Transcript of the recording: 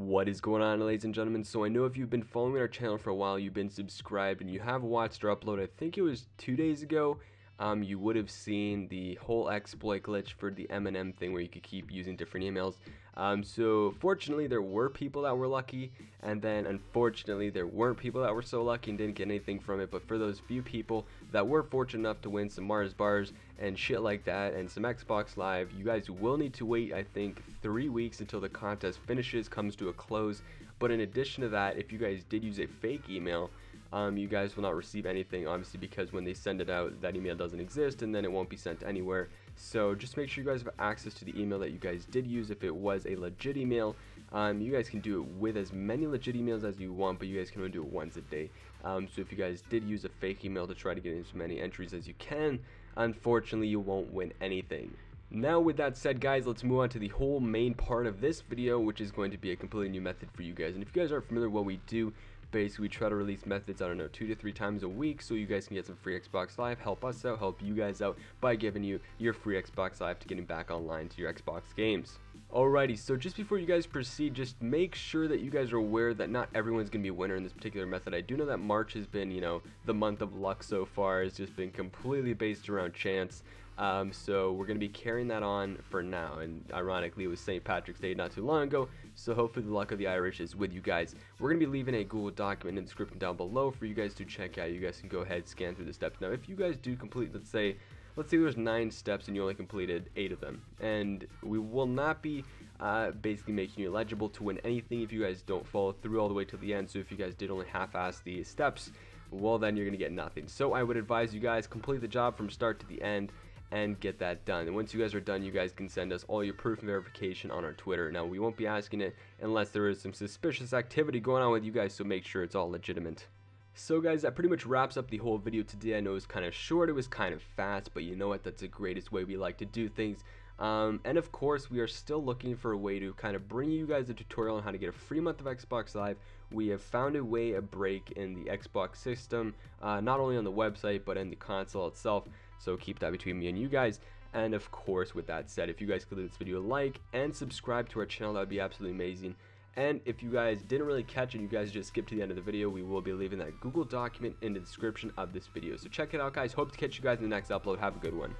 What is going on ladies and gentlemen? So I know if you've been following our channel for a while, you've been subscribed and you have watched our upload, I think it was two days ago, um, you would have seen the whole exploit glitch for the M&M thing where you could keep using different emails. Um, so fortunately there were people that were lucky and then unfortunately there weren't people that were so lucky and didn't get anything from it but for those few people that were fortunate enough to win some Mars bars and shit like that and some Xbox Live you guys will need to wait I think three weeks until the contest finishes comes to a close but in addition to that if you guys did use a fake email um, you guys will not receive anything obviously because when they send it out that email doesn't exist and then it won't be sent anywhere. So just make sure you guys have access to the email that you guys did use if it was a legit email. Um, you guys can do it with as many legit emails as you want but you guys can only do it once a day. Um, so if you guys did use a fake email to try to get as many entries as you can unfortunately you won't win anything. Now with that said guys, let's move on to the whole main part of this video which is going to be a completely new method for you guys. And if you guys aren't familiar with what we do, basically we try to release methods, I don't know, two to three times a week so you guys can get some free Xbox Live, help us out, help you guys out by giving you your free Xbox Live to getting back online to your Xbox games. Alrighty, so just before you guys proceed, just make sure that you guys are aware that not everyone's going to be a winner in this particular method. I do know that March has been, you know, the month of luck so far. It's just been completely based around chance. Um, so we're going to be carrying that on for now. And ironically, it was St. Patrick's Day not too long ago. So hopefully the luck of the Irish is with you guys. We're going to be leaving a Google document in the description down below for you guys to check out. You guys can go ahead, scan through the steps. Now, if you guys do complete, let's say, let's say there's nine steps and you only completed eight of them. And we will not be uh, basically making you eligible to win anything if you guys don't follow through all the way to the end. So if you guys did only half-ass the steps, well then you're to get nothing. So I would advise you guys complete the job from start to the end and get that done. And once you guys are done, you guys can send us all your proof and verification on our Twitter. Now, we won't be asking it unless there is some suspicious activity going on with you guys, so make sure it's all legitimate. So guys, that pretty much wraps up the whole video today. I know it was kind of short, it was kind of fast, but you know what, that's the greatest way we like to do things. Um, and of course, we are still looking for a way to kind of bring you guys a tutorial on how to get a free month of Xbox Live. We have found a way, a break in the Xbox system, uh, not only on the website, but in the console itself. So keep that between me and you guys. And of course, with that said, if you guys could leave this video a like and subscribe to our channel, that would be absolutely amazing. And if you guys didn't really catch it, you guys just skipped to the end of the video, we will be leaving that Google document in the description of this video. So check it out, guys. Hope to catch you guys in the next upload. Have a good one.